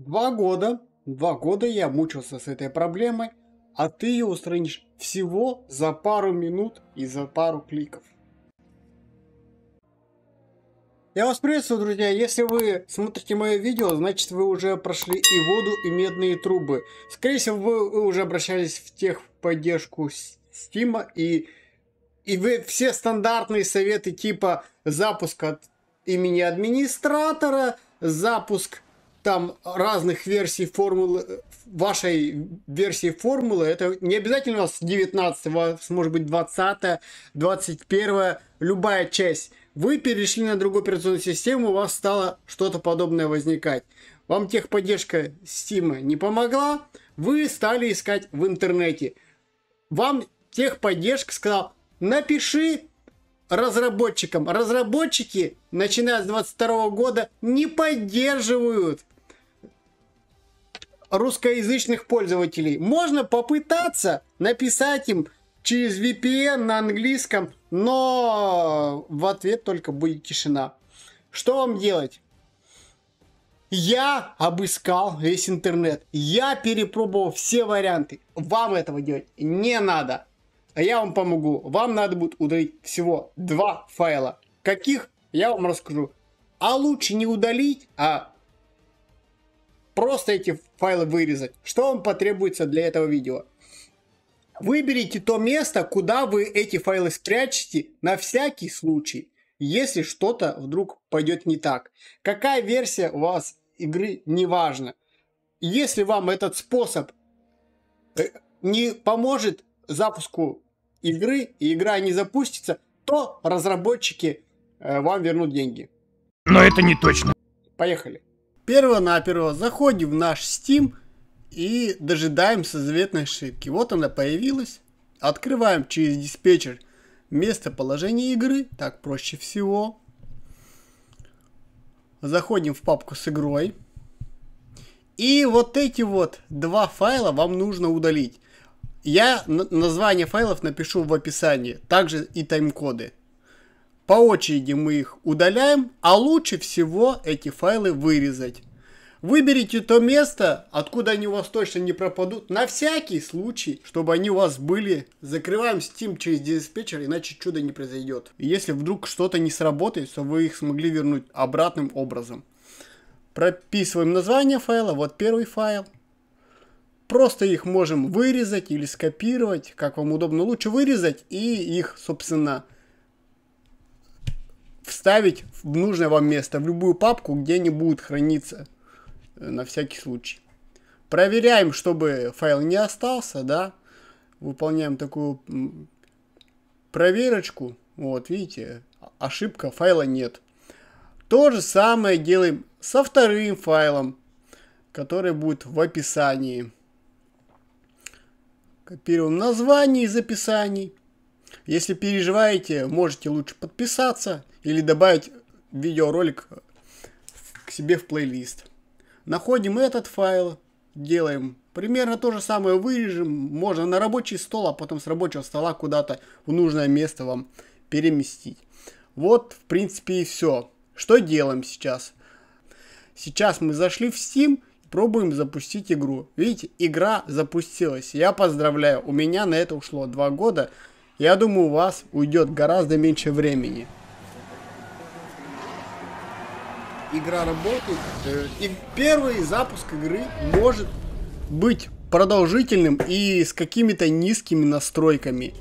Два года, два года я мучился с этой проблемой, а ты ее устранишь всего за пару минут и за пару кликов. Я вас приветствую, друзья. Если вы смотрите мое видео, значит вы уже прошли и воду, и медные трубы. Скорее всего, вы уже обращались в техподдержку Steam, и, и вы все стандартные советы типа запуск от имени администратора, запуск там разных версий формулы, вашей версии формулы, это не обязательно у вас 19, у вас может быть 20, 21, любая часть. Вы перешли на другую операционную систему, у вас стало что-то подобное возникать. Вам техподдержка Steam не помогла, вы стали искать в интернете. Вам техподдержка сказала, напиши разработчикам. Разработчики, начиная с 22 года, не поддерживают русскоязычных пользователей. Можно попытаться написать им через VPN на английском, но в ответ только будет тишина. Что вам делать? Я обыскал весь интернет. Я перепробовал все варианты. Вам этого делать не надо. А я вам помогу. Вам надо будет удалить всего два файла. Каких? Я вам расскажу. А лучше не удалить, а просто эти файлы вырезать. Что вам потребуется для этого видео? Выберите то место, куда вы эти файлы спрячете на всякий случай, если что-то вдруг пойдет не так. Какая версия у вас игры, неважно. Если вам этот способ э, не поможет запуску игры, и игра не запустится, то разработчики э, вам вернут деньги. Но это не точно. Поехали. Перво-наперво заходим в наш Steam и дожидаемся заветной ошибки. Вот она появилась. Открываем через диспетчер местоположение игры, так проще всего. Заходим в папку с игрой. И вот эти вот два файла вам нужно удалить. Я название файлов напишу в описании, также и тайм-коды. По очереди мы их удаляем, а лучше всего эти файлы вырезать. Выберите то место, откуда они у вас точно не пропадут, на всякий случай, чтобы они у вас были. Закрываем Steam через диспетчер, иначе чудо не произойдет. Если вдруг что-то не сработает, то вы их смогли вернуть обратным образом. Прописываем название файла, вот первый файл. Просто их можем вырезать или скопировать, как вам удобно. Лучше вырезать и их, собственно, вставить в нужное вам место, в любую папку, где они будут храниться э, на всякий случай. Проверяем, чтобы файл не остался, да. Выполняем такую проверочку. Вот, видите, ошибка, файла нет. То же самое делаем со вторым файлом, который будет в описании. Копируем название из описаний. Если переживаете, можете лучше подписаться или добавить видеоролик к себе в плейлист. Находим этот файл, делаем примерно то же самое, вырежем, можно на рабочий стол, а потом с рабочего стола куда-то в нужное место вам переместить. Вот, в принципе, и все. Что делаем сейчас? Сейчас мы зашли в Steam, пробуем запустить игру. Видите, игра запустилась. Я поздравляю, у меня на это ушло два года. Я думаю, у вас уйдет гораздо меньше времени. Игра работает. Э, и первый запуск игры может быть продолжительным и с какими-то низкими настройками.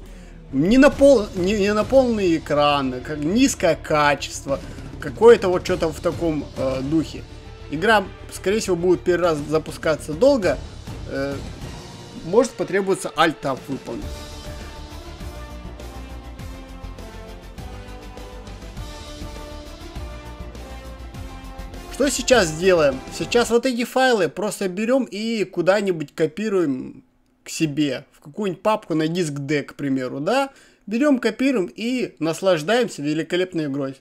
Не на, пол, не, не на полный экран, как низкое качество, какое-то вот что-то в таком э, духе. Игра, скорее всего, будет первый раз запускаться долго, э, может потребоваться альт-тап выполнить. Что сейчас сделаем? Сейчас вот эти файлы просто берем и куда-нибудь копируем к себе. В какую-нибудь папку на диск D, к примеру, да? Берем, копируем и наслаждаемся великолепной игрой.